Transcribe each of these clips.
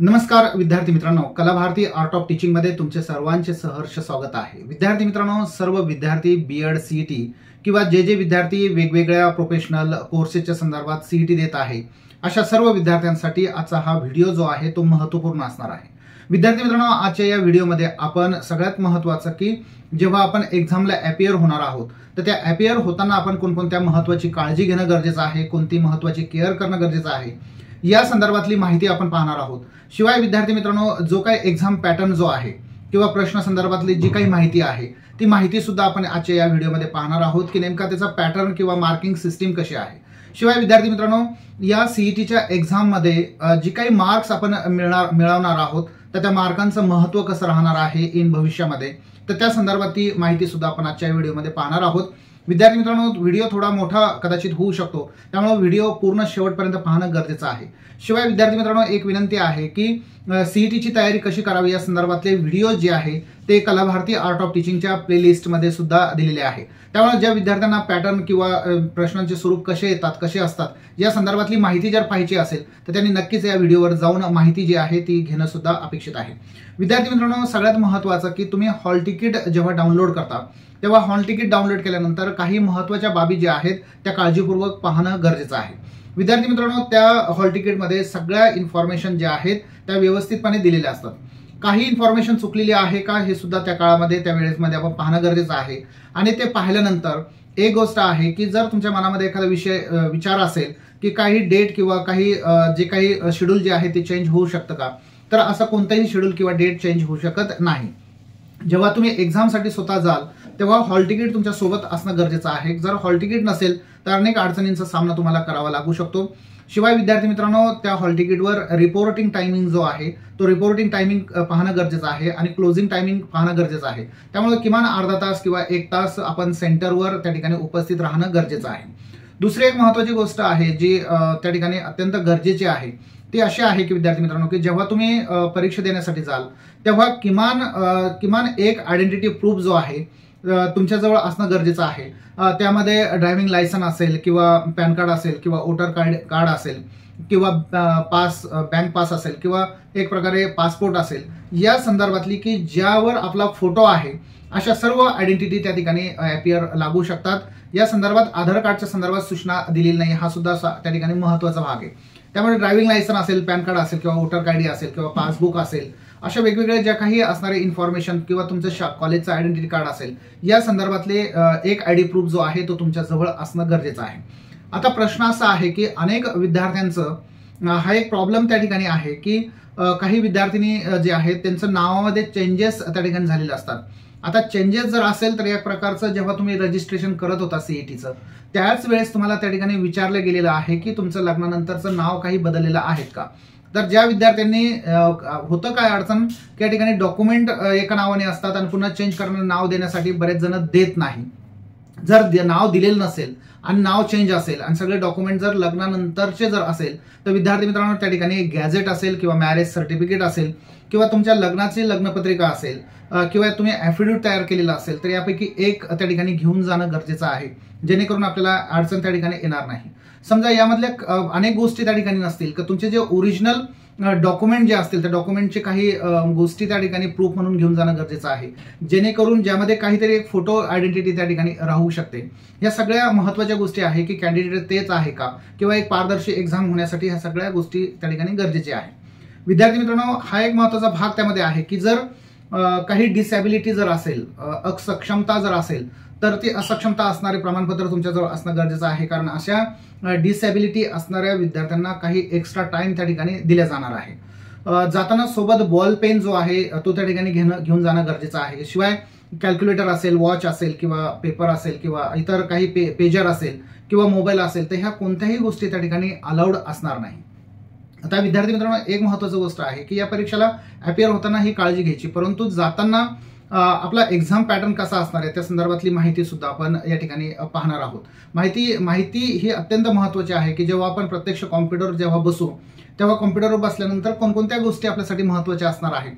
नमस्कार विद्यार्थी मित्रांनो. कला भारती आर्ट ऑफ टीचिंगमध्ये तुमचे सर्वांचे सहर्ष स्वागत आहे. विद्यार्थी मित्रांनो सर्व विद्यार्थी बी एड सीईटी किंवा जे जे विद्यार्थी वेगवेगळ्या प्रोफेशनल कोर्सेसच्या संदर्भात सीईटी देत आहे अशा सर्व विद्यार्थ्यांसाठी आजचा हा व्हिडिओ जो आहे तो महत्त्वपूर्ण असणार आहे. विद्यार्थी मित्रांनो आजच्या या व्हिडिओमध्ये आपण सगळ्यात महत्वाचं की जेव्हा आपण एक्झामला अपियर होणार आहोत तर त्या अपियर होताना आपण कोणकोणत्या महत्वाची काळजी घेणं गरजेचं आहे कोणती महत्वाची केअर करणं गरजेचं आहे या संदर्भातली माहिती आपण पाहणार आहोत. शिवाय विद्यार्थी मित्रांनो जो काही एक्झाम पॅटर्न जो आहे किंवा प्रश्न संदर्भातली जी काही माहिती आहे ती माहिती सुद्धा आपण आजच्या या व्हिडिओमध्ये पाहणार आहोत की नेमका त्याचा पॅटर्न किंवा मार्किंग सिस्टीम कशी आहे. शिवाय विद्यार्थी मित्रांनो या सीईटीच्या एक्झाममध्ये जी काही मार्क्स आपण मिळणार मिळवणार आहोत तर त्या मार्कांचं महत्त्व कसं राहणार आहे इन भविष्यामध्ये तर त्या संदर्भात ती माहिती सुद्धा आपण आजच्या व्हिडिओमध्ये पाहणार आहोत. विद्यार्थी मित्रांनो व्हिडिओ थोडा मोठा कदाचित होऊ शकतो. त्यामुळे व्हिडिओ पूर्ण शेवटपर्यंत पाहणं गरजेचं आहे. शिवाय विद्यार्थी मित्रांनो एक विनंती आहे की सीईटीची तयारी कशी करावी या संदर्भातले व्हिडिओ जे आहे ते कला भारती आर्ट ऑफ टीचिंगच्या प्लेलिस्टमध्ये सुद्धा दिलेले आहे. त्यामुळे ज्या विद्यार्थ्यांना पॅटर्न किंवा प्रश्नांचे स्वरूप कसे येतात कसे असतात या संदर्भातली माहिती जर पाहिजे असेल तर त्यांनी नक्कीच या व्हिडिओवर जाऊन माहिती जी आहे ती घेणं सुद्धा अपेक्षित आहे. विद्यार्थी मित्रांनो सगळ्यात महत्त्वाचं की तुम्ही हॉल तिकीट जेव्हा डाउनलोड करता तेव्हा हॉल तिकीट डाउनलोड केल्यानंतर काही महत्त्वाच्या बाबी ज्या आहेत त्या काळजीपूर्वक पाहणं गरजेचं आहे. विद्यार्थी मित्रांनो त्या हॉल तिकीटमध्ये सगळ्या इन्फॉर्मेशन ज्या आहेत त्या व्यवस्थितपणे दिलेल्या असतात. काही इन्फॉर्मेशन चुकलेली आहे का हे सुद्धा त्या काळामध्ये त्या वेळेसमध्ये आपण पाहणं गरजेचं आहे. आणि ते पाहिल्यानंतर एक गोष्ट आहे की जर तुमच्या मनामध्ये एखादा विषय विचार असेल की काही डेट किंवा काही जे काही शेड्यूल जे आहे ते चेंज होऊ शकतं का? तर असं कोणताही शेड्यूल किंवा डेट चेंज होऊ शकत नाही. जेव्हा तुम्ही एक्झामसाठी स्वतः जाल तेव्हा हॉल तिकीट तुमच्यासोबत असणं गरजेचं आहे. जर हॉल तिकीट नसेल तर अनेक अडचणींचा सामना तुम्हाला करावा लागू शकतो. शिवाय विद्यार्थी मित्रांनो त्या हॉल तिकीटवर रिपोर्टिंग टायमिंग जो आहे तो रिपोर्टिंग टायमिंग पाहणं गरजेचं आहे आणि क्लोजिंग टायमिंग पाहणं गरजेचं आहे. त्यामुळे किमान अर्धा तास किंवा एक तास आपण सेंटरवर त्या ठिकाणी उपस्थित राहणं गरजेचं आहे. दुसरी एक महत्वाची गोष्ट आहे जी त्या ठिकाणी अत्यंत गरजेची आहे ती अशी आहे की विद्यार्थी मित्रांनो की जेव्हा तुम्ही परीक्षा देण्यासाठी जाल तेव्हा किमान किमान एक आयडेंटिटी प्रूफ जो आहे तुमच्याजवळ असणं गरजेचं आहे. त्यामध्ये ड्रायव्हिंग लायसन असेल किंवा पॅन कार्ड असेल किंवा वोटर कार्ड कार्ड असेल किंवा पास बँक पास असेल किंवा एक प्रकारे पासपोर्ट असेल या संदर्भातली की ज्यावर आपला फोटो आहे अशा सर्व आयडेंटिटी त्या ठिकाणी ॲपियर लागू शकतात. या संदर्भात आधार कार्डच्या संदर्भात सूचना दिलेली नाही हा सुद्धा त्या ठिकाणी महत्त्वाचा भाग आहे. त्यामुळे ड्रायव्हिंग लायसन असेल पॅन कार्ड असेल किंवा वोटर आयडी असेल किंवा पासबुक असेल अशा वेगवेगळ्या ज्या काही असणारे इन्फॉर्मेशन किंवा तुमचं शा कॉलेजचं आयडेंटिटी कार्ड असेल या संदर्भातले एक एक आयडी प्रूफ जो आहे तो तुमच्या जवळ असणं गरजेचं आहे. आता प्रश्न असा आहे की अनेक विद्यार्थ्यांचं हा एक प्रॉब्लेम त्या ठिकाणी आहे की काही विद्यार्थिनी जे आहेत त्यांचं नावामध्ये चेंजेस त्या ठिकाणी झालेले असतात. आता चेंजेस जर असेल तर या प्रकारचं जेव्हा तुम्ही रजिस्ट्रेशन करत होता सीईटीचं त्याच वेळेस तुम्हाला त्या ठिकाणी विचारलं गेलेलं आहे की तुमचं लग्नानंतरचं नाव काही बदललेलं आहेत का? तर ज्या विद्यार्थ्यांनी होतं काय अडचण? की या ठिकाणी डॉक्युमेंट एका नावाने असतात आणि पुन्हा चेंज करणं नाव देण्यासाठी बरेच जण देत नाही. जर नाव दिलेलं नसेल आणि नाव चेंज असेल आणि सगळे डॉक्युमेंट जर लग्नानंतरचे जर असेल तर विद्यार्थी मित्रांनो त्या ठिकाणी गॅझेट असेल किंवा मॅरेज सर्टिफिकेट असेल किंवा तुमच्या लग्नाची लग्नपत्रिका असेल किंवा तुम्ही ॲफिडेविट तयार केलेला असेल तर यापैकी एक त्या ठिकाणी घेऊन जाणं गरजेचं आहे जेणेकरून आपल्याला अडचण त्या ठिकाणी येणार नाही. समजा यामधल्या अनेक गोष्टी त्या ठिकाणी नसतील तर तुमचे जे ओरिजिनल डॉक्युमेंट जे असतील त्या डॉक्युमेंटचे काही गोष्टी त्या ठिकाणी प्रूफ म्हणून घेऊन जाणं गरजेचं आहे. जेणेकरून ज्यामध्ये काहीतरी एक फोटो आयडेंटिटी त्या ठिकाणी राहू शकते. या सगळ्या महत्त्वाच्या गोष्टी आहे की कॅन्डिडेट तेच आहे का? किंवा एक पारदर्शी एक्झाम होण्यासाठी ह्या सगळ्या गोष्टी त्या ठिकाणी गरजेच्या आहे. विद्यार्थी मित्रांनो हा एक महत्त्वाचा भाग त्यामध्ये आहे की जर काही डिसॅबिलिटी जर असेल अक्षमता जर असेल तर ती असक्षमता असणारे प्रमाणपत्र तुमच्याजवळ असणं गरजेचं आहे कारण अशा डिसॅबिलिटी असणाऱ्या विद्यार्थ्यांना काही एक्स्ट्रा टाइम त्या ठिकाणी दिला जाणार आहे. जाताना सोबत बॉल पेन जो आहे तो त्या ठिकाणी घेणं घेऊन जाणं गरजेचं आहे. शिवाय कॅल्क्युलेटर असेल वॉच असेल किंवा पेपर असेल किंवा इतर काही पे पेजर असेल किंवा मोबाईल असेल तर ह्या कोणत्याही गोष्टी त्या ठिकाणी अलाउड असणार नाही. आता विद्यार्थी मित्रांनो एक महत्वाची गोष्ट आहे की या परीक्षेला अपिअर होताना ही काळजी घ्यायची परंतु जाताना आपला एक्झाम पॅटर्न कसा असणार आहे? त्या संदर्भातली माहिती सुद्धा आपण या ठिकाणी पाहणार आहोत. माहिती माहिती ही अत्यंत महत्वाची आहे की जेव्हा आपण प्रत्यक्ष कॉम्प्युटर जेव्हा बसू तेव्हा कॉम्प्युटरवर बसल्यानंतर कोणकोणत्या गोष्टी आपल्यासाठी महत्त्वाच्या असणार आहे?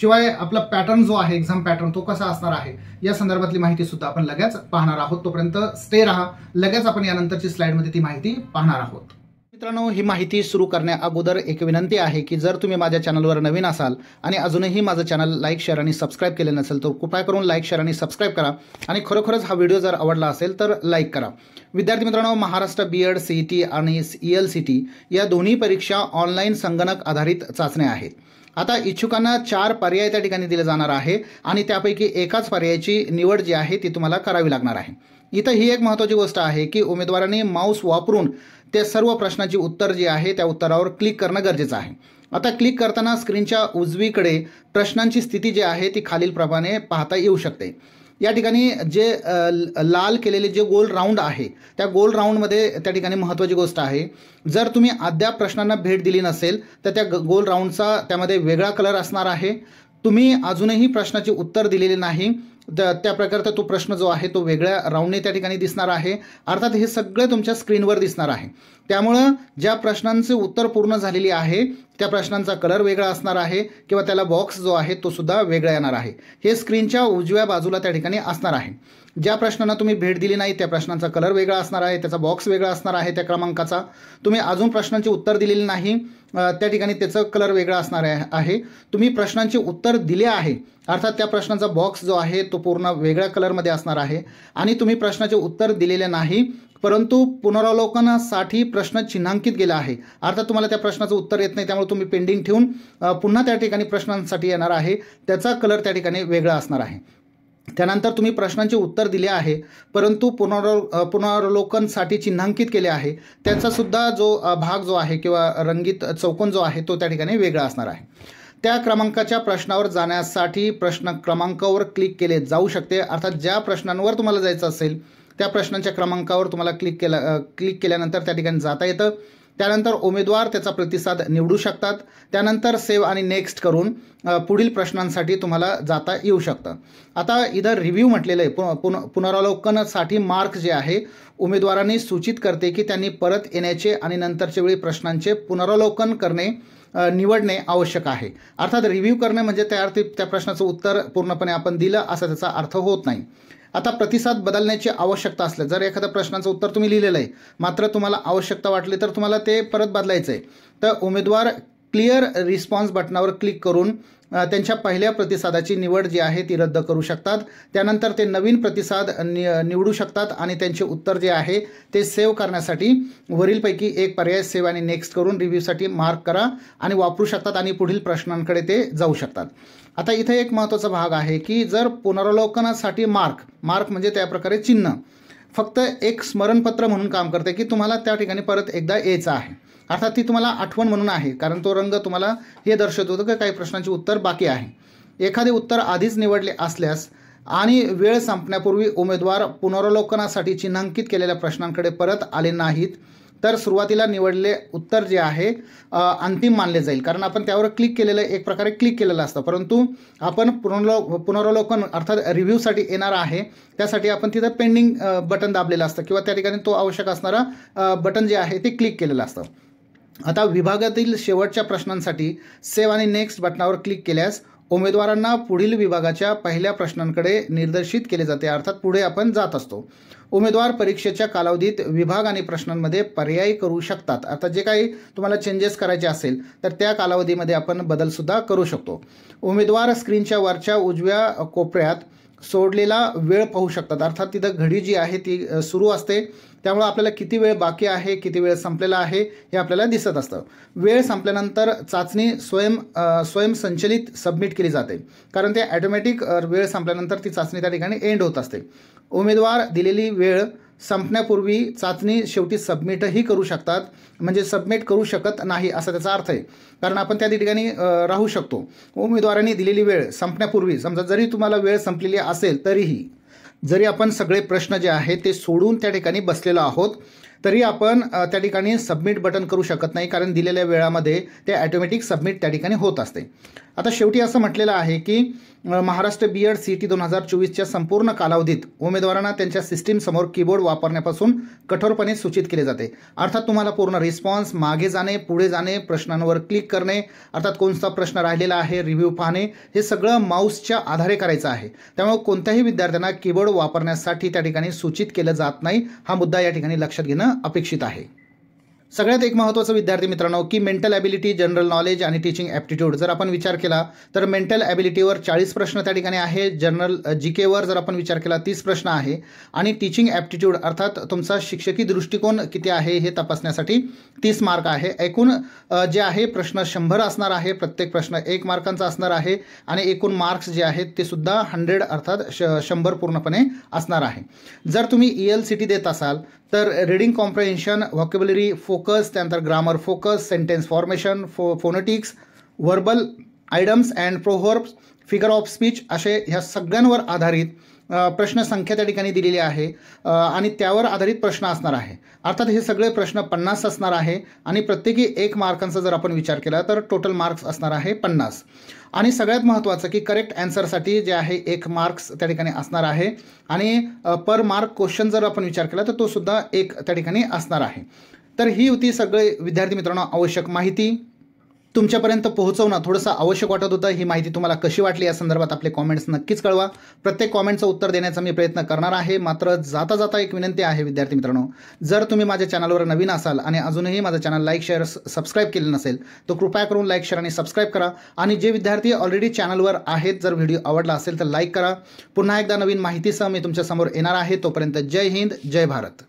शिवाय आपला पॅटर्न जो आहे एक्झाम पॅटर्न तो कसा असणार आहे? या संदर्भातली माहिती सुद्धा आपण लगेच पाहणार आहोत. तोपर्यंत स्टे राहा. लगेच आपण यानंतरची स्लाइडमध्ये ती माहिती पाहणार आहोत. मित्रांनो ही माहिती सुरू करण्या अगोदर एक विनंती आहे की जर तुम्ही माझ्या चॅनलवर नवीन असाल आणि अजूनही माझं चॅनल लाईक शेअर आणि सबस्क्राईब केले नसेल तर कृपया करून लाईक शेअर आणि सबस्क्राईब करा. आणि खरोखरच हा व्हिडिओ जर आवडला असेल तर लाईक करा. विद्यार्थी मित्रांनो Maharashtra B Ed C T आणि ई एल सी टी या दोन्ही परीक्षा ऑनलाईन संगणक आधारित चाचण्या आहेत. आता इच्छुकांना चार पर्याय त्या ठिकाणी दिले जाणार आहे आणि त्यापैकी एकाच पर्यायाची निवड जी आहे ती तुम्हाला करावी लागणार आहे. इथं ही एक महत्त्वाची गोष्ट आहे की उमेदवाराने माऊस वापरून त्या सर्व प्रश्नाची उत्तर जी आहे त्या उत्तरावर क्लिक करणं गरजेचं आहे. आता क्लिक करताना स्क्रीनच्या उजवीकडे प्रश्नांची स्थिती जी आहे ती खालीलप्रमाणे पाहता येऊ शकते. या ठिकाणी जे लाल केलेले जे गोल राऊंड आहे त्या गोल राऊंडमध्ये त्या ठिकाणी महत्त्वाची गोष्ट आहे. जर तुम्ही अद्याप प्रश्नांना भेट दिली नसेल तर त्या गोल राऊंडचा त्यामध्ये वेगळा कलर असणार आहे. तुम्ही अजूनही प्रश्नाचे उत्तर दिलेले नाही. त्या प्रकारचा तो प्रश्न जो आहे तो वेगळ्या राऊंडने त्या ठिकाणी दिसणार आहे. अर्थात हे सगळं तुमच्या स्क्रीनवर दिसणार आहे. त्यामुळं ज्या प्रश्नांचे उत्तर पूर्ण झालेली आहे त्या प्रश्नांचा कलर वेगळा असणार आहे किंवा त्याला बॉक्स जो आहे तो सुद्धा वेगळा येणार आहे. हे स्क्रीनच्या उजव्या बाजूला त्या ठिकाणी असणार आहे. ज्या प्रश्नांना तुम्ही भेट दिली नाही त्या प्रश्नांचा कलर वेगळा असणार आहे त्याचा बॉक्स वेगळा असणार आहे त्या क्रमांकाचा. तुम्ही अजून प्रश्नांचे उत्तर दिलेली नाही त्या ठिकाणी त्याचं कलर वेगळा असणार आहे तुम्ही प्रश्नांचे उत्तर दिले आहे अर्थात त्या प्रश्नांचा बॉक्स जो आहे तो पूर्ण वेगळ्या कलरमध्ये असणार आहे. आणि तुम्ही प्रश्नाचे उत्तर दिलेले नाही परंतु पुनरावलोकनासाठी प्रश्न चिन्हांकित गेला आहे. अर्थात तुम्हाला त्या प्रश्नाचं उत्तर येत नाही त्यामुळे तुम्ही पेंडिंग ठेवून पुन्हा त्या ठिकाणी प्रश्नांसाठी येणार आहे. त्याचा कलर त्या ठिकाणी वेगळा असणार आहे. त्यानंतर तुम्ही प्रश्नांचे उत्तर दिले आहे परंतु पुनर पुनरावलोकनसाठी चिन्हांकित केले आहे. त्याचासुद्धा जो भाग जो आहे किंवा रंगीत चौकोन जो आहे तो त्या ठिकाणी वेगळा असणार आहे. त्या क्रमांकाच्या प्रश्नावर जाण्यासाठी प्रश्न क्रमांकावर क्लिक केले जाऊ शकते. अर्थात ज्या प्रश्नांवर तुम्हाला जायचं असेल त्या प्रश्नांच्या क्रमांकावर तुम्हाला क्लिक केला क्लिक केल्यानंतर त्या ठिकाणी जाता येतं. त्यानंतर उमेदवार त्याचा प्रतिसाद निवडू शकतात. त्यानंतर सेव आणि नेक्स्ट करून पुढील प्रश्नांसाठी तुम्हाला जाता येऊ शकतं. आता इथं रिव्ह्यू म्हटलेलं आहे. पुन पुनरावलोकनासाठी मार्क जे आहे उमेदवारांनी सूचित करते की त्यांनी परत येण्याचे आणि नंतरच्या वेळी प्रश्नांचे पुनरावलोकन करणे निवडणे आवश्यक आहे. अर्थात रिव्ह्यू करणे म्हणजे त्या त्या प्रश्नाचं उत्तर पूर्णपणे आपण दिलं असा त्याचा अर्थ होत नाही. आता प्रतिसाद बदलण्याची आवश्यकता असल्यास जर एखाद्या प्रश्नाचं उत्तर तुम्ही लिहिलेलं आहे मात्र तुम्हाला आवश्यकता वाटली तर तुम्हाला ते परत बदलायचं आहे तर उमेदवार क्लिअर रिस्पॉन्स बटनावर क्लिक करून त्यांच्या पहिल्या प्रतिसादाची निवड जी आहे ती रद्द करू शकतात. त्यानंतर ते नवीन प्रतिसाद नि निवडू शकतात आणि त्यांचे उत्तर जे आहे ते सेव्ह करण्यासाठी वरीलपैकी एक पर्याय सेव्ह आणि नेक्स्ट करून रिव्ह्यूसाठी मार्क करा आणि वापरू शकतात आणि पुढील प्रश्नांकडे ते जाऊ शकतात. आता इथे एक महत्त्वाचा भाग आहे की जर पुनरावलोकनासाठी मार्क मार्क म्हणजे त्या प्रकारे चिन्ह फक्त एक स्मरणपत्र म्हणून काम करते की तुम्हाला त्या ठिकाणी परत एकदा यायचं आहे. अर्थात ती तुम्हाला आठवण म्हणून आहे कारण तो रंग तुम्हाला हे दर्शवतो होतं की काही प्रश्नांचे उत्तर बाकी आहे. एखादे उत्तर आधीच निवडले असल्यास आणि वेळ संपण्यापूर्वी उमेदवार पुनरावलोकनासाठी चिन्हांकित केलेल्या प्रश्नांकडे परत आले नाहीत तर सुरुवातीला निवडले उत्तर जे आहे अंतिम मानले जाईल. कारण आपण त्यावर क्लिक केलेलं एक प्रकारे क्लिक केलेलं असतं. परंतु आपण पुनर्लो पुनरावलोकन अर्थात रिव्ह्यूसाठी येणार आहे त्यासाठी आपण तिथं पेंडिंग बटन दाबलेलं असतं किंवा त्या ठिकाणी तो आवश्यक असणारा बटन जे आहे ते क्लिक केलेलं असतं. आता विभागातील शेवटच्या प्रश्नांसाठी सेव्ह आणि नेक्स्ट बटनावर क्लिक केल्यास उमेदवारांना पुढील विभागाच्या पहिल्या प्रश्नांकडे निर्देशित केले जाते. अर्थात पुढे आपण जात असतो. उमेदवार परीक्षेच्या कालावधीत विभाग आणि प्रश्नांमध्ये पर्याय करू शकतात. आता जे काही तुम्हाला चेंजेस करायचे असेल तर त्या कालावधीमध्ये आपण बदलसुद्धा करू शकतो. उमेदवार स्क्रीनच्या वरच्या उजव्या कोपऱ्यात सोडलेला वेळ पाहू शकतात. अर्थात तिथं घडी जी आहे ती सुरू असते. त्यामुळं आपल्याला किती वेळ बाकी आहे किती वेळ संपलेला आहे हे आपल्याला दिसत असतं. वेळ संपल्यानंतर चाचणी स्वयं स्वयंसंचलित सबमिट केली जाते. कारण ते ॲटोमॅटिक वेळ संपल्यानंतर ती चाचणी त्या ठिकाणी एंड होत असते. उमेदवार दिलेली वेळ संपण्यापूर्वी चाचणी शेवटी सबमिटही करू शकतात. म्हणजे सबमिट करू शकत नाही असा त्याचा अर्थ आहे. कारण आपण त्या ठिकाणी राहू शकतो. उमेदवारांनी दिलेली वेळ संपण्यापूर्वी समजा जरी तुम्हाला वेळ संपलेली असेल तरीही जरी आपण सगळे प्रश्न जे आहेत ते सोडून त्या ठिकाणी बसलेलो आहोत तरी आपण त्या ठिकाणी सबमिट बटन करू शकत नाही कारण दिलेल्या वेळामध्ये ते ॲटोमॅटिक सबमिट त्या ठिकाणी होत असते. आता शेवटी असं म्हटलेलं आहे की Maharashtra B Ed C T दोन हजार चोवीसच्या संपूर्ण कालावधीत उमेदवारांना त्यांच्या सिस्टीमसमोर कीबोर्ड वापरण्यापासून कठोरपणे सूचित केले जाते. अर्थात तुम्हाला पूर्ण रिस्पॉन्स मागे जाणे पुढे जाणे प्रश्नांवर क्लिक करणे अर्थात कोणता प्रश्न राहिलेला आहे रिव्ह्यू पाहणे हे सगळं माऊसच्या आधारे करायचं आहे. त्यामुळे कोणत्याही विद्यार्थ्यांना कीबोर्ड वापरण्यासाठी त्या ठिकाणी सूचित केलं जात नाही. हा मुद्दा या ठिकाणी लक्षात घेणं अपेक्षित आहे. सगळ्यात एक महत्त्वाचं विद्यार्थी मित्रांनो की मेंटल ॲबिलिटी जनरल नॉलेज आणि टीचिंग ॲप्टिट्यूड जर आपण विचार केला तर मेंटल ॲबिलिटीवर चाळीस प्रश्न त्या ठिकाणी आहे जनरल जी केवर जर आपण विचार केला तीस प्रश्न आहे. आणि टीचिंग ॲप्टिट्यूड अर्थात तुमचा शिक्षकी दृष्टिकोन किती आहे हे तपासण्यासाठी तीस मार्क आहे. एकूण जे आहे प्रश्न शंभर असणार आहे प्रत्येक प्रश्न एक मार्कांचा असणार आहे आणि एकूण मार्क्स जे आहेत ते सुद्धा हंड्रेड अर्थात श शंभर पूर्णपणे असणार आहे. जर तुम्ही ई एल सी टी देत असाल तर रिडिंग कॉम्प्रेन्शन व्हॉकेबलरी फोकस त्यानंतर grammar focus sentence formation pho phonetics verbal idioms and proverbs figure of speech असे ह्या सगळ्यांवर आधारित प्रश्नसंख्या त्या ठिकाणी दिलेली आहे. आणि त्यावर आधारित प्रश्न असणार आहे. अर्थात हे सगळे प्रश्न पन्नास असणार आहे आणि प्रत्येकी एक मार्कांचा जर आपण विचार केला तर टोटल मार्क्स असणार आहे पन्नास. आणि सगळ्यात महत्त्वाचं की करेक्ट ॲन्सरसाठी जे आहे एक मार्क्स त्या ठिकाणी असणार आहे. आणि पर मार्क क्वेश्चन जर आपण विचार केला तर तो सुद्धा एक त्या ठिकाणी असणार आहे. तर ही होती सगळे विद्यार्थी मित्रांनो आवश्यक माहिती. तुमच्यापर्यंत पोहोचवणं थोडंसं आवश्यक वाटत होतं. ही माहिती तुम्हाला कशी वाटली या संदर्भात आपले कॉमेंट्स नक्कीच कळवा. प्रत्येक कॉमेंटचं उत्तर देण्याचा मी प्रयत्न करणार आहे. मात्र जाता जाता एक विनंती आहे विद्यार्थी मित्रांनो जर तुम्ही माझ्या चॅनलवर नवीन असाल आणि अजूनही माझं चॅनल लाईक शेअर सबस्क्राईब केलं नसेल तर कृपया करून लाईक शेअर आणि सबस्क्राईब करा. आणि जे विद्यार्थी ऑलरेडी चॅनलवर आहेत जर व्हिडिओ आवडला असेल तर लाईक करा. पुन्हा एकदा नवीन माहितीसह मी तुमच्यासमोर येणार आहे. तोपर्यंत जय हिंद जय भारत.